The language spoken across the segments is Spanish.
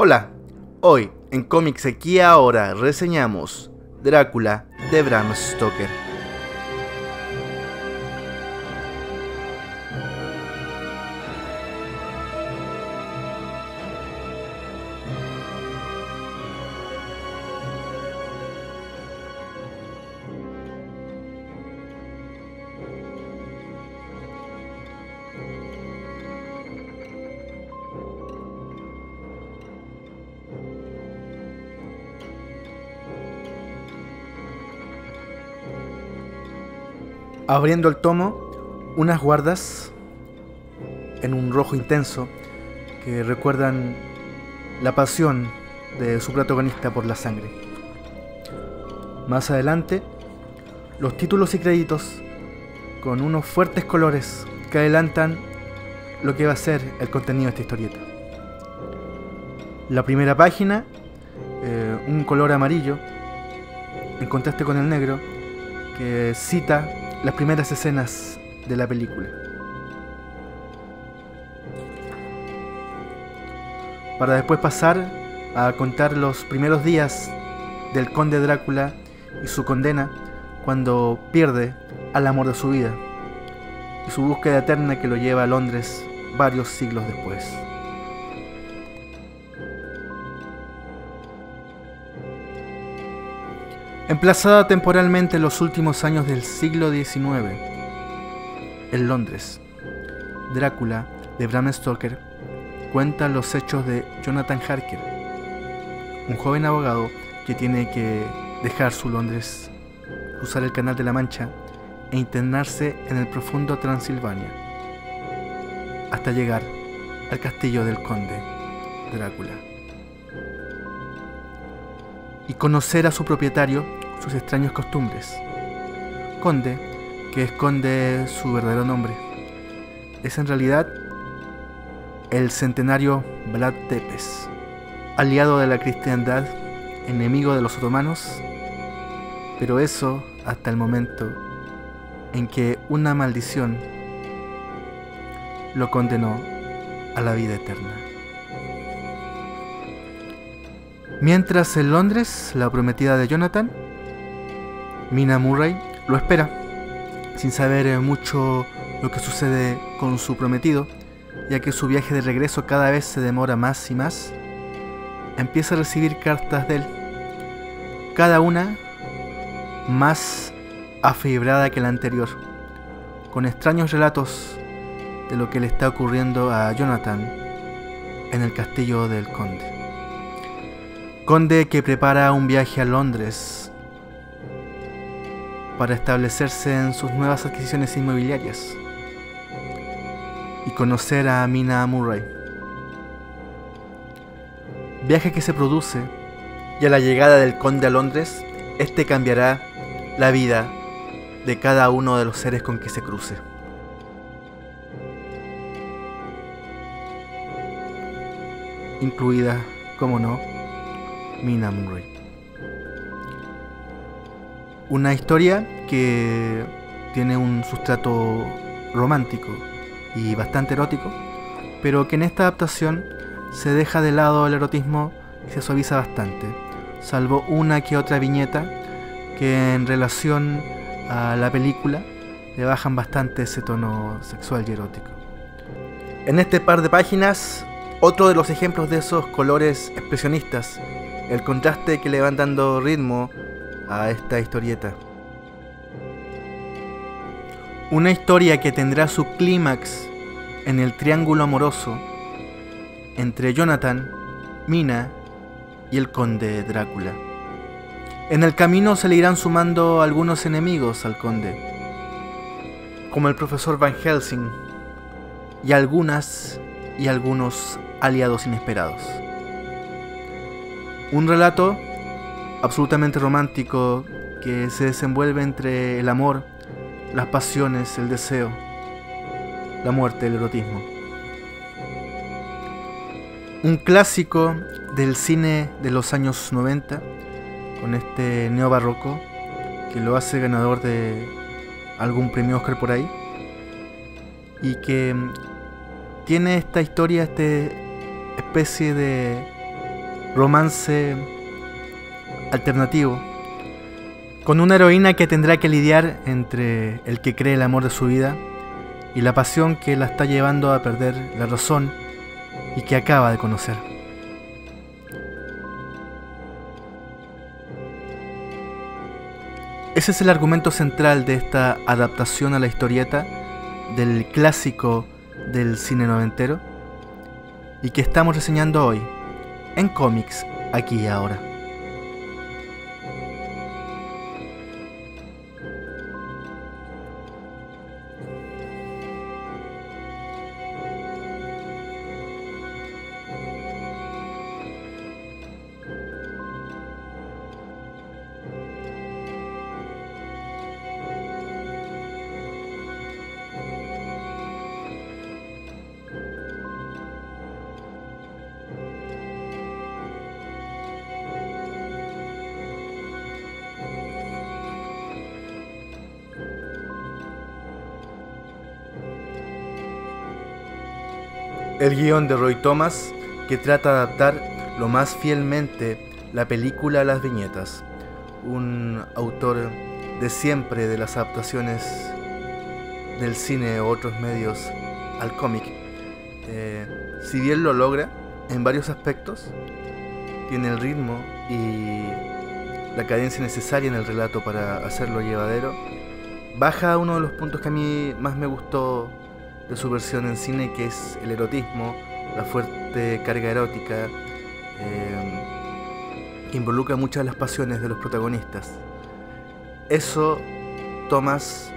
Hola, hoy en Comics aquí ahora reseñamos Drácula de Bram Stoker. Abriendo el tomo, unas guardas en un rojo intenso que recuerdan la pasión de su protagonista por la sangre. Más adelante, los títulos y créditos con unos fuertes colores que adelantan lo que va a ser el contenido de esta historieta. La primera página, eh, un color amarillo, en contraste con el negro, que cita las primeras escenas de la película. Para después pasar a contar los primeros días del conde Drácula y su condena cuando pierde al amor de su vida y su búsqueda eterna que lo lleva a Londres varios siglos después. Emplazada temporalmente en los últimos años del siglo XIX, en Londres, Drácula de Bram Stoker cuenta los hechos de Jonathan Harker, un joven abogado que tiene que dejar su Londres, cruzar el Canal de la Mancha e internarse en el profundo Transilvania, hasta llegar al castillo del conde Drácula. Y conocer a su propietario sus extrañas costumbres. Conde, que esconde su verdadero nombre, es en realidad el centenario Vlad Tepes, aliado de la cristiandad, enemigo de los otomanos, pero eso hasta el momento en que una maldición lo condenó a la vida eterna. Mientras en Londres, la prometida de Jonathan Mina Murray lo espera, sin saber eh, mucho lo que sucede con su prometido, ya que su viaje de regreso cada vez se demora más y más. Empieza a recibir cartas de él, cada una más afibrada que la anterior, con extraños relatos de lo que le está ocurriendo a Jonathan en el castillo del conde. Conde que prepara un viaje a Londres para establecerse en sus nuevas adquisiciones inmobiliarias y conocer a Mina Murray. Viaje que se produce y a la llegada del conde a Londres, este cambiará la vida de cada uno de los seres con que se cruce. Incluida, como no, Mina Murray. Una historia que tiene un sustrato romántico y bastante erótico, pero que en esta adaptación se deja de lado el erotismo y se suaviza bastante, salvo una que otra viñeta que en relación a la película le bajan bastante ese tono sexual y erótico. En este par de páginas, otro de los ejemplos de esos colores expresionistas, el contraste que le van dando ritmo a esta historieta. Una historia que tendrá su clímax en el triángulo amoroso entre Jonathan, Mina y el conde Drácula. En el camino se le irán sumando algunos enemigos al conde, como el profesor Van Helsing, y algunas y algunos aliados inesperados. Un relato absolutamente romántico que se desenvuelve entre el amor, las pasiones, el deseo, la muerte, el erotismo. Un clásico del cine de los años 90, con este neobarroco, que lo hace ganador de algún premio Oscar por ahí, y que tiene esta historia, esta especie de romance alternativo, con una heroína que tendrá que lidiar entre el que cree el amor de su vida y la pasión que la está llevando a perder la razón y que acaba de conocer. Ese es el argumento central de esta adaptación a la historieta del clásico del cine noventero y que estamos reseñando hoy en cómics aquí y ahora. El guion de Roy Thomas que trata de adaptar lo más fielmente la película a las viñetas. Un autor de siempre de las adaptaciones del cine o otros medios al cómic. Eh, si bien lo logra en varios aspectos, tiene el ritmo y la cadencia necesaria en el relato para hacerlo llevadero, baja uno de los puntos que a mí más me gustó de su versión en cine, que es el erotismo, la fuerte carga erótica, eh, que involucra muchas de las pasiones de los protagonistas. Eso Thomas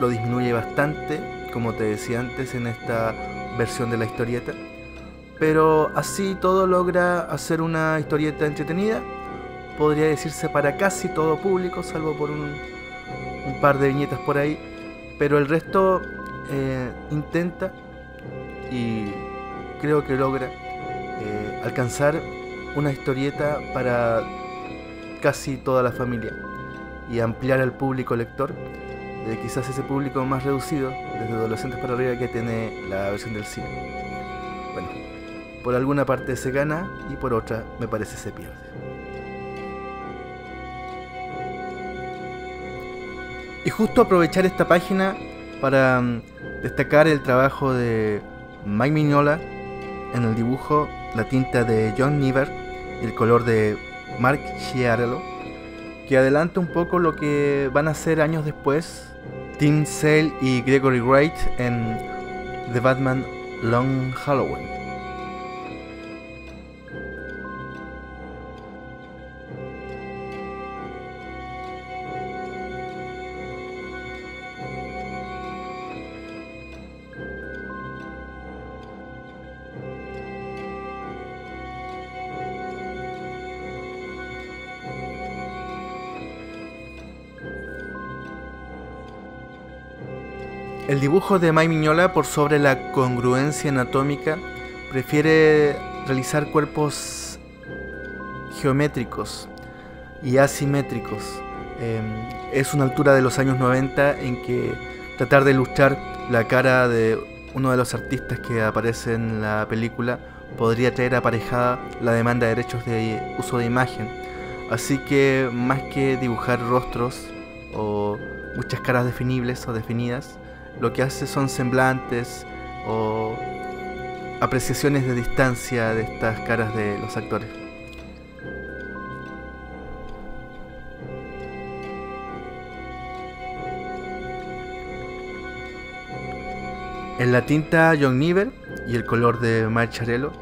lo disminuye bastante, como te decía antes, en esta versión de la historieta. Pero así todo logra hacer una historieta entretenida, podría decirse para casi todo público, salvo por un, un par de viñetas por ahí. Pero el resto eh, intenta y creo que logra eh, alcanzar una historieta para casi toda la familia y ampliar al público lector de quizás ese público más reducido, desde adolescentes para arriba, que tiene la versión del cine. Bueno, por alguna parte se gana y por otra me parece se pierde. Y justo aprovechar esta página para mm, destacar el trabajo de Mike Mignola en el dibujo, la tinta de John Niver y el color de Mark Chiarello, que adelanta un poco lo que van a ser años después Tim Sale y Gregory Wright en The Batman Long Halloween. El dibujo de Mike Miñola, por sobre la congruencia anatómica, prefiere realizar cuerpos geométricos y asimétricos. Em, es una altura de los años 90 en que tratar de ilustrar la cara de uno de los artistas que aparece en la película podría traer aparejada la demanda de derechos de uso de imagen. Así que más que dibujar rostros o muchas caras definibles o definidas, lo que hace son semblantes o apreciaciones de distancia de estas caras de los actores. En la tinta John Niver y el color de Marcharello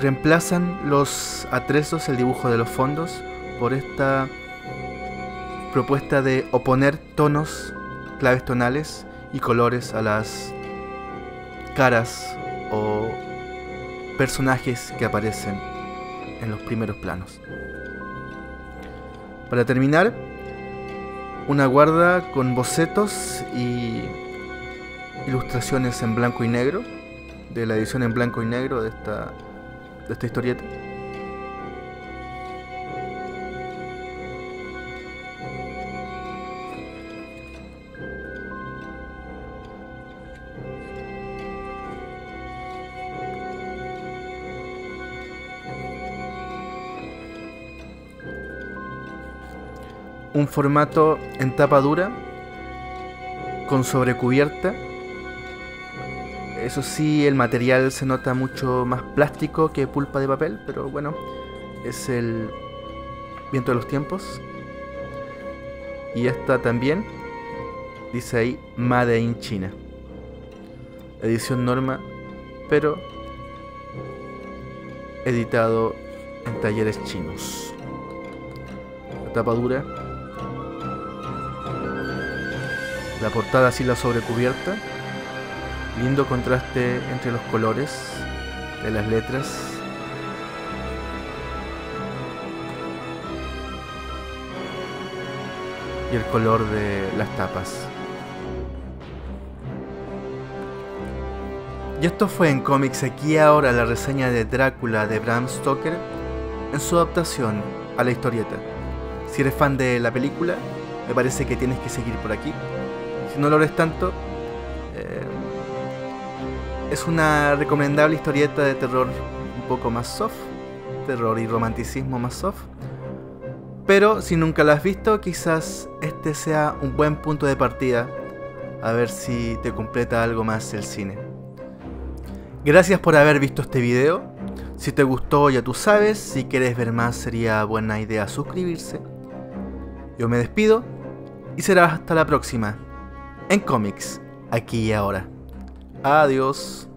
reemplazan los atrezos, el dibujo de los fondos, por esta propuesta de oponer tonos claves tonales y colores a las caras o personajes que aparecen en los primeros planos. Para terminar, una guarda con bocetos y ilustraciones en blanco y negro, de la edición en blanco y negro de esta, de esta historieta. Un formato en tapa dura con sobrecubierta. Eso sí, el material se nota mucho más plástico que pulpa de papel, pero bueno, es el viento de los tiempos. Y esta también dice ahí Made in China. Edición norma, pero editado en talleres chinos. La tapa dura. La portada así la sobrecubierta. Lindo contraste entre los colores de las letras. Y el color de las tapas. Y esto fue en cómics aquí ahora la reseña de Drácula de Bram Stoker en su adaptación a la historieta. Si eres fan de la película, me parece que tienes que seguir por aquí. No lo eres tanto, eh, es una recomendable historieta de terror un poco más soft, terror y romanticismo más soft. Pero si nunca la has visto, quizás este sea un buen punto de partida a ver si te completa algo más el cine. Gracias por haber visto este video. Si te gustó ya tú sabes, si quieres ver más sería buena idea suscribirse. Yo me despido y será hasta la próxima en cómics, aquí y ahora. Adiós.